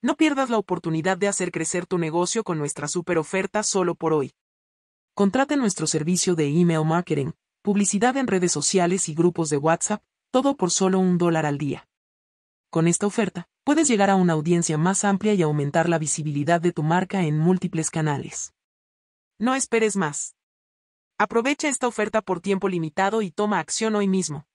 No pierdas la oportunidad de hacer crecer tu negocio con nuestra super oferta solo por hoy. Contrate nuestro servicio de email marketing, publicidad en redes sociales y grupos de WhatsApp, todo por solo un dólar al día. Con esta oferta, puedes llegar a una audiencia más amplia y aumentar la visibilidad de tu marca en múltiples canales. No esperes más. Aprovecha esta oferta por tiempo limitado y toma acción hoy mismo.